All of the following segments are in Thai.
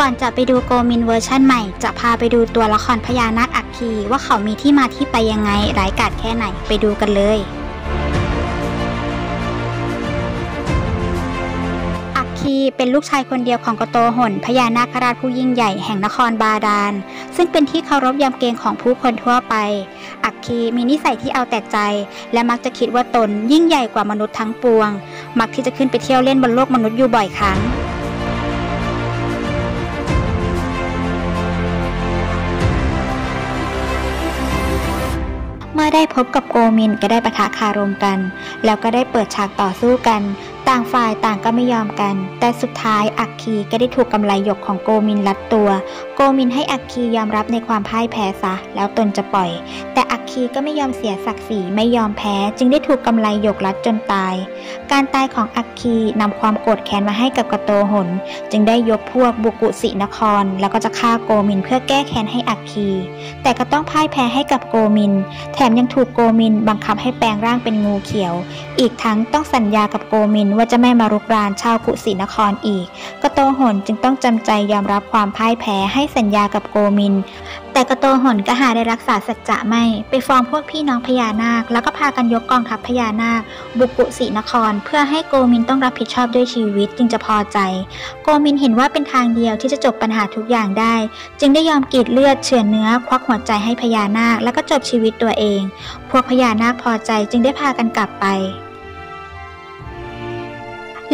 ก่อนจะไปดูโกมินเวอร์ชั่นใหม่ จะพาไปดูตัวละครพญานาคอักคีว่าเขามีที่มาที่ไปยังไงร้ายกาจแค่ไหนไปดูกันเลยอักคีเป็นลูกชายคนเดียวของกโตหนพญานาคราชผู้ยิ่งใหญ่แห่งนครบาดาลซึ่งเป็นที่เคารพยำเกรงของผู้คนทั่วไป อักคีมีนิสัยที่เอาแต่ใจ และมักจะคิดว่าตนยิ่งใหญ่กว่ามนุษย์ทั้งปวง มักที่จะขึ้นไปเที่ยวเล่นบนโลกมนุษย์อยู่บ่อยครั้ง มื่อได้พบกับโกมินก็ได้ปะทะคารมกัน แล้วก็ได้เปิดฉากต่อสู้กันต่างฝ่ายต่างก็ไม่ยอมกัน แต่สุดท้ายอักคีก็ได้ถูกกำไลหยกของโกมินลัดตัว โกมินให้อักคียอมรับในความพ่ายแพ้ซะ แล้วตนจะปล่อย แต่อักคีก็ไม่ยอมเสียศักดิ์ศรีไม่ยอมแพ้ จึงได้ถูกกำไลหยกลัดจนตาย การตายของอักคีนำความโกรธแค้นมาให้กับกโตหน จึงได้ยกพวกบุกุสินคร แล้วก็จะฆ่าโกมินเพื่อแก้แค้นให้อักคี แต่ก็ต้องพ่ายแพ้ให้กับโกมิน แถมยังถูกโกมินบังคับให้แปลงร่างเป็นงูเขียว อีกทั้งต้องสัญญากับโกมินว่าจะไม่มารุกรานชาวกุสินครอีก กโตหนจึงต้องจำใจยอมรับความพ่ายแพ้ให้สัญญากับโกมิน แต่กโตหนก็หาได้รักษาสัจจะไม่ ไปฟ้องพวกพี่น้องพญานาค แล้วก็พากันยกกองทัพพญานาค บุกกุสินคร เพื่อให้โกมินต้องรับผิดชอบด้วยชีวิตจึงจะพอใจ โกมินเห็นว่าเป็นทางเดียวที่จะจบปัญหาทุกอย่างได้ จึงได้ยอมกรีดเลือดเฉือนเนื้อควักหัวใจให้พญานาค แล้วก็จบชีวิตตัวเอง พวกพญานาคพอใจจึงได้พากันกลับไป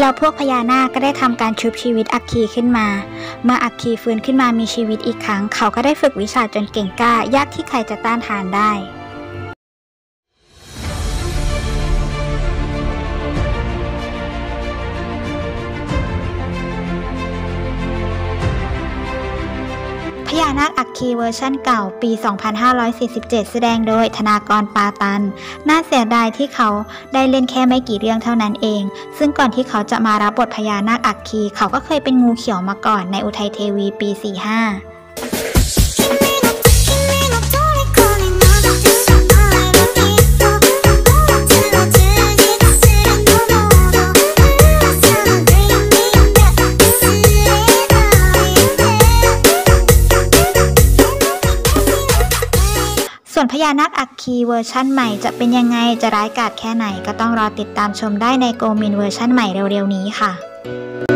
แล้วพวกพญานาคก็ได้ทำการชุบชีวิตอัคคีขึ้นมา เมื่ออัคคีฟื้นขึ้นมามีชีวิตอีกครั้ง เขาก็ได้ฝึกวิชาจนเก่งกล้ายากที่ใครจะต้านทานได้ พญานาคอัคคีเวอร์ชั่นเก่าปี 2547 แสดงโดยธนากรปาตัน น่าเสียดายที่เขาได้เล่นแค่ไม่กี่เรื่องเท่านั้นเอง ซึ่งก่อนที่เขาจะมารับบทพญานาคอัคคี เขาก็เคยเป็นงูเขียวมาก่อนในอุทัยเทวีปี 45 ส่วนพญานาคอัคคีเวอร์ชั่นใหม่จะเป็นยังไงจะร้ายกาจแค่ไหนก็ต้องรอติดตามชมได้ในโกมินทร์เวอร์ชั่นใหม่เร็วๆนี้ค่ะ